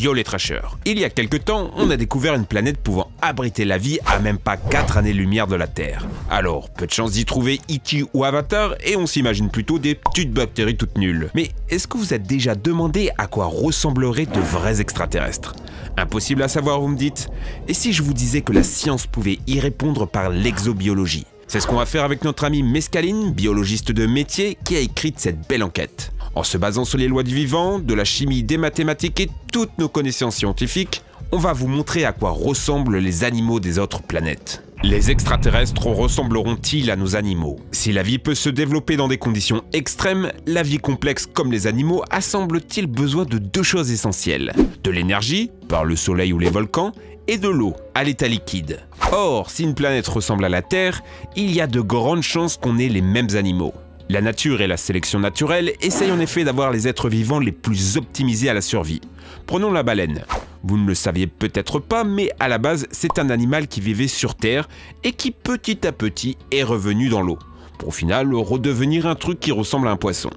Yo les trashers Il y a quelque temps, on a découvert une planète pouvant abriter la vie à même pas 4 années-lumière de la Terre. Alors, peu de chance d'y trouver E.T. ou Avatar et on s'imagine plutôt des petites bactéries toutes nulles. Mais est-ce que vous êtes déjà demandé à quoi ressembleraient de vrais extraterrestres? Impossible à savoir, vous me dites Et si je vous disais que la science pouvait y répondre par l'exobiologie? C'est ce qu'on va faire avec notre ami Mescaline, biologiste de métier, qui a écrit cette belle enquête. En se basant sur les lois du vivant, de la chimie, des mathématiques et toutes nos connaissances scientifiques, on va vous montrer à quoi ressemblent les animaux des autres planètes. Les extraterrestres ressembleront-ils à nos animaux? Si la vie peut se développer dans des conditions extrêmes, la vie complexe comme les animaux assemble-t-il besoin de deux choses essentielles? De l'énergie, par le soleil ou les volcans, et de l'eau, à l'état liquide. Or, si une planète ressemble à la Terre, il y a de grandes chances qu'on ait les mêmes animaux. La nature et la sélection naturelle essayent en effet d'avoir les êtres vivants les plus optimisés à la survie. Prenons la baleine. Vous ne le saviez peut-être pas, mais à la base, c'est un animal qui vivait sur Terre et qui petit à petit est revenu dans l'eau, pour au final redevenir un truc qui ressemble à un poisson.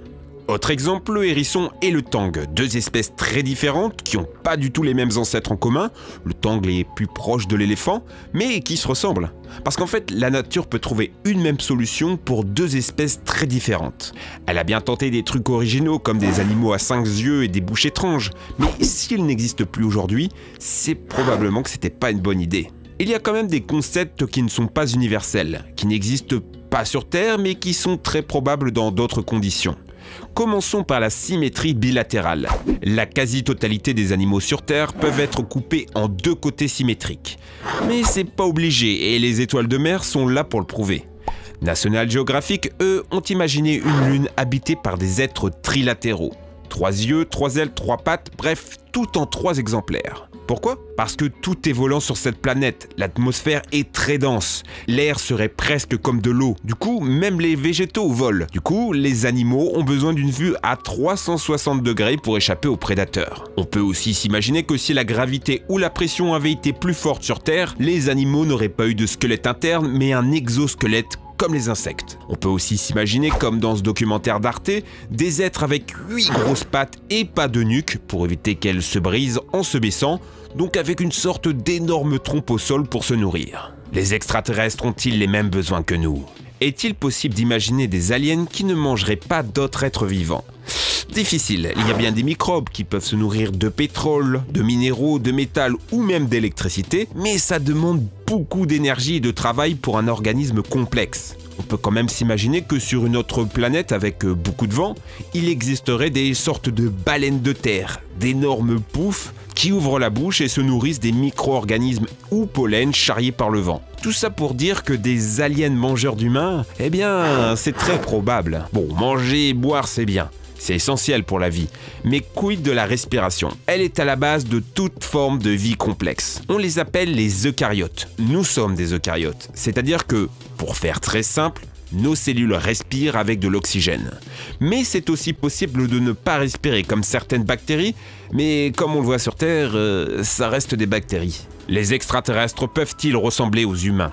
Autre exemple, le hérisson et le tang, deux espèces très différentes qui n'ont pas du tout les mêmes ancêtres en commun. Le tang est plus proche de l'éléphant, mais qui se ressemblent. Parce qu'en fait, la nature peut trouver une même solution pour deux espèces très différentes. Elle a bien tenté des trucs originaux comme des animaux à cinq yeux et des bouches étranges, mais s'ils n'existent plus aujourd'hui, c'est probablement que c'était pas une bonne idée. Il y a quand même des concepts qui ne sont pas universels, qui n'existent pas sur Terre mais qui sont très probables dans d'autres conditions. Commençons par la symétrie bilatérale. La quasi-totalité des animaux sur Terre peuvent être coupés en deux côtés symétriques. Mais c'est pas obligé et les étoiles de mer sont là pour le prouver. National Geographic, eux, ont imaginé une lune habitée par des êtres trilatéraux. Trois yeux, trois ailes, trois pattes, bref, tout en trois exemplaires. Pourquoi? Parce que tout est volant sur cette planète, l'atmosphère est très dense, l'air serait presque comme de l'eau, du coup même les végétaux volent, du coup les animaux ont besoin d'une vue à 360 degrés pour échapper aux prédateurs. On peut aussi s'imaginer que si la gravité ou la pression avait été plus forte sur Terre, les animaux n'auraient pas eu de squelette interne mais un exosquelette comme les insectes. On peut aussi s'imaginer, comme dans ce documentaire d'Arte, des êtres avec 8 grosses pattes et pas de nuque pour éviter qu'elles se brisent en se baissant, donc avec une sorte d'énorme trompe au sol pour se nourrir. Les extraterrestres ont-ils les mêmes besoins que nous? Est-il possible d'imaginer des aliens qui ne mangeraient pas d'autres êtres vivants? Difficile, il y a bien des microbes qui peuvent se nourrir de pétrole, de minéraux, de métal ou même d'électricité, mais ça demande beaucoup d'énergie et de travail pour un organisme complexe. On peut quand même s'imaginer que sur une autre planète avec euh, beaucoup de vent, il existerait des sortes de baleines de terre, d'énormes poufs qui ouvrent la bouche et se nourrissent des micro-organismes ou pollen charriés par le vent. Tout ça pour dire que des aliens mangeurs d'humains, eh bien, c'est très probable. Bon, manger et boire, c'est bien. C'est essentiel pour la vie. Mais quid de la respiration? Elle est à la base de toute forme de vie complexe. On les appelle les eucaryotes. Nous sommes des eucaryotes. C'est-à-dire que, pour faire très simple, nos cellules respirent avec de l'oxygène. Mais c'est aussi possible de ne pas respirer comme certaines bactéries, mais comme on le voit sur Terre, euh, ça reste des bactéries. Les extraterrestres peuvent-ils ressembler aux humains?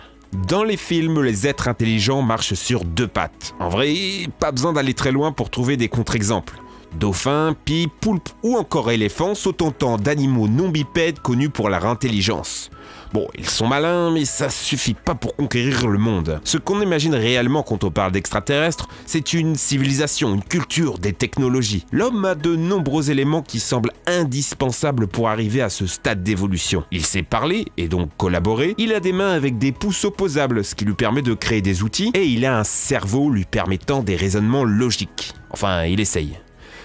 Dans les films, les êtres intelligents marchent sur deux pattes. En vrai, pas besoin d'aller très loin pour trouver des contre-exemples. Dauphins, pie, poulpes ou encore éléphants sont autant d'animaux non bipèdes connus pour leur intelligence. Bon, ils sont malins, mais ça suffit pas pour conquérir le monde. Ce qu'on imagine réellement quand on parle d'extraterrestres, c'est une civilisation, une culture, des technologies. L'homme a de nombreux éléments qui semblent indispensables pour arriver à ce stade d'évolution. Il sait parler et donc collaborer, il a des mains avec des pouces opposables, ce qui lui permet de créer des outils, et il a un cerveau lui permettant des raisonnements logiques. Enfin, il essaye.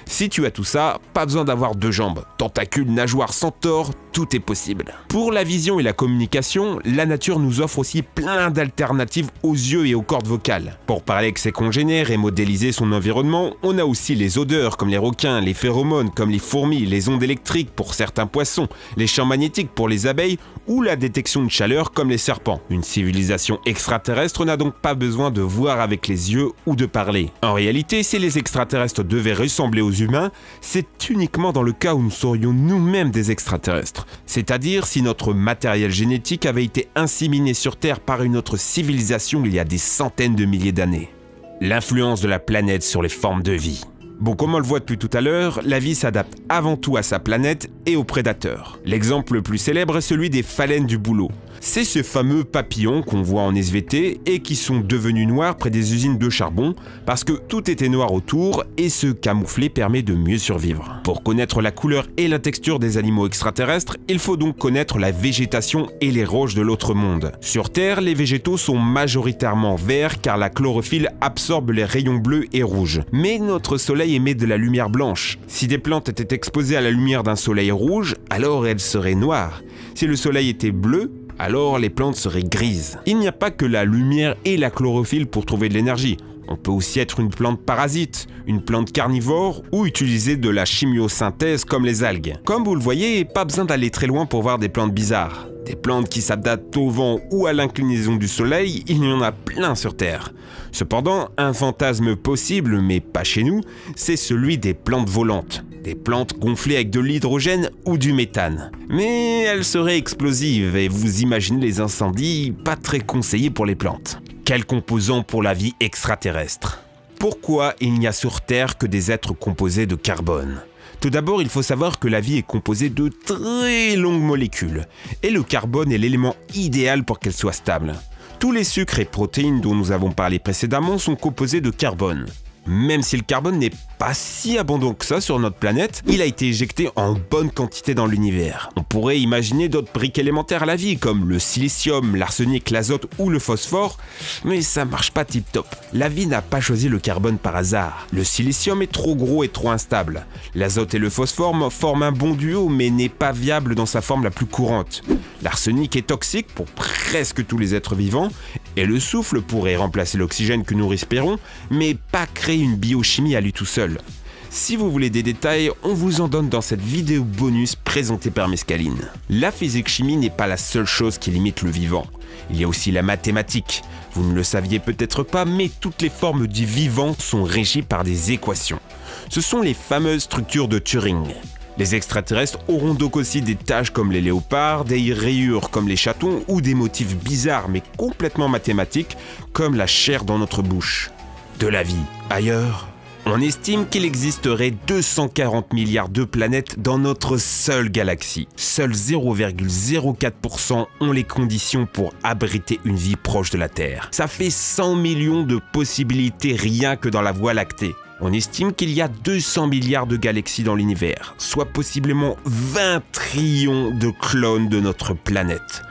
Si tu as tout ça, pas besoin d'avoir deux jambes. Tentacules, nageoires, centaures, tout est possible. Pour la vision et la communication, la nature nous offre aussi plein d'alternatives aux yeux et aux cordes vocales. Pour parler avec ses congénères et modéliser son environnement, on a aussi les odeurs comme les requins, les phéromones comme les fourmis, les ondes électriques pour certains poissons, les champs magnétiques pour les abeilles ou la détection de chaleur comme les serpents. Une civilisation extraterrestre n'a donc pas besoin de voir avec les yeux ou de parler. En réalité, si les extraterrestres devaient ressembler aux humains, c'est uniquement dans le cas où nous serions nous-mêmes des extraterrestres c'est-à-dire si notre matériel génétique avait été inséminé sur Terre par une autre civilisation il y a des centaines de milliers d'années. L'influence de la planète sur les formes de vie. Bon, comme on le voit depuis tout à l'heure, la vie s'adapte avant tout à sa planète et aux prédateurs. L'exemple le plus célèbre est celui des phalènes du boulot. C'est ce fameux papillon qu'on voit en SVT et qui sont devenus noirs près des usines de charbon parce que tout était noir autour et se camoufler permet de mieux survivre. Pour connaître la couleur et la texture des animaux extraterrestres, il faut donc connaître la végétation et les roches de l'autre monde. Sur Terre, les végétaux sont majoritairement verts car la chlorophylle absorbe les rayons bleus et rouges. Mais notre soleil émet de la lumière blanche. Si des plantes étaient exposées à la lumière d'un soleil rouge, alors elles seraient noires. Si le soleil était bleu, alors les plantes seraient grises. Il n'y a pas que la lumière et la chlorophylle pour trouver de l'énergie. On peut aussi être une plante parasite, une plante carnivore ou utiliser de la chimiosynthèse comme les algues. Comme vous le voyez, pas besoin d'aller très loin pour voir des plantes bizarres. Des plantes qui s'adaptent au vent ou à l'inclinaison du soleil, il y en a plein sur Terre. Cependant, un fantasme possible, mais pas chez nous, c'est celui des plantes volantes. Des plantes gonflées avec de l'hydrogène ou du méthane. Mais elles seraient explosives et vous imaginez les incendies pas très conseillés pour les plantes. Quels composants pour la vie extraterrestre? Pourquoi il n'y a sur Terre que des êtres composés de carbone? Tout d'abord, il faut savoir que la vie est composée de très longues molécules, et le carbone est l'élément idéal pour qu'elle soit stable. Tous les sucres et protéines dont nous avons parlé précédemment sont composés de carbone. Même si le carbone n'est pas si abondant que ça sur notre planète, il a été éjecté en bonne quantité dans l'univers. On pourrait imaginer d'autres briques élémentaires à la vie, comme le silicium, l'arsenic, l'azote ou le phosphore, mais ça marche pas tip top. La vie n'a pas choisi le carbone par hasard. Le silicium est trop gros et trop instable. L'azote et le phosphore forment un bon duo, mais n'est pas viable dans sa forme la plus courante. L'arsenic est toxique pour presque tous les êtres vivants, et le souffle pourrait remplacer l'oxygène que nous respirons, mais pas créer une biochimie à lui tout seul. Si vous voulez des détails, on vous en donne dans cette vidéo bonus présentée par Mescaline. La physique-chimie n'est pas la seule chose qui limite le vivant. Il y a aussi la mathématique. Vous ne le saviez peut-être pas, mais toutes les formes du vivant sont régies par des équations. Ce sont les fameuses structures de Turing. Les extraterrestres auront donc aussi des tâches comme les léopards, des rayures comme les chatons ou des motifs bizarres mais complètement mathématiques comme la chair dans notre bouche. De la vie ailleurs on estime qu'il existerait 240 milliards de planètes dans notre seule galaxie. Seuls 0,04% ont les conditions pour abriter une vie proche de la Terre. Ça fait 100 millions de possibilités rien que dans la Voie lactée. On estime qu'il y a 200 milliards de galaxies dans l'univers, soit possiblement 20 trillions de clones de notre planète.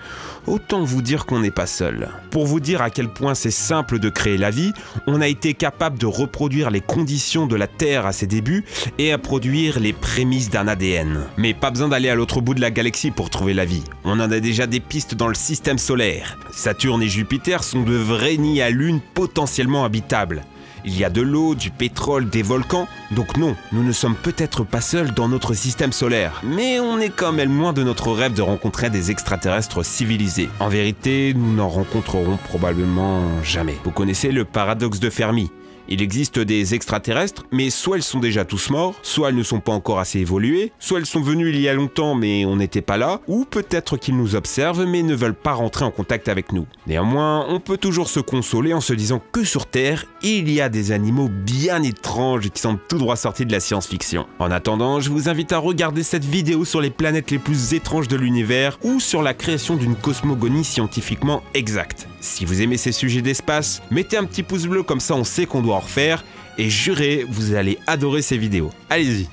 Autant vous dire qu'on n'est pas seul. Pour vous dire à quel point c'est simple de créer la vie, on a été capable de reproduire les conditions de la Terre à ses débuts et à produire les prémices d'un ADN. Mais pas besoin d'aller à l'autre bout de la galaxie pour trouver la vie. On en a déjà des pistes dans le système solaire. Saturne et Jupiter sont de vrais nids à lune potentiellement habitables. Il y a de l'eau, du pétrole, des volcans, donc non, nous ne sommes peut-être pas seuls dans notre système solaire, mais on est quand même loin de notre rêve de rencontrer des extraterrestres civilisés. En vérité, nous n'en rencontrerons probablement jamais. Vous connaissez le paradoxe de Fermi? Il existe des extraterrestres, mais soit ils sont déjà tous morts, soit ils ne sont pas encore assez évolués, soit ils sont venus il y a longtemps mais on n'était pas là, ou peut-être qu'ils nous observent mais ne veulent pas rentrer en contact avec nous. Néanmoins, on peut toujours se consoler en se disant que sur Terre, il y a des animaux bien étranges qui semblent tout droit sortis de la science-fiction. En attendant, je vous invite à regarder cette vidéo sur les planètes les plus étranges de l'univers ou sur la création d'une cosmogonie scientifiquement exacte. Si vous aimez ces sujets d'espace, mettez un petit pouce bleu comme ça on sait qu'on doit en refaire et jurez, vous allez adorer ces vidéos. Allez-y